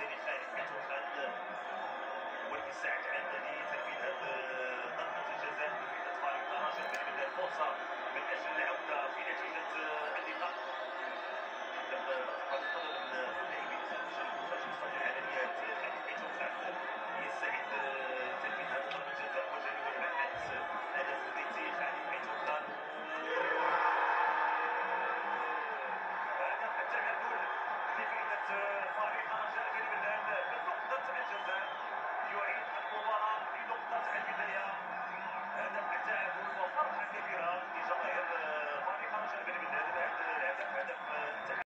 وبالتالي خالد كتوخذ والابتعاد عن تنفيذ هذه ضربه الجزاء نتيجه فريق طراشة من فرصه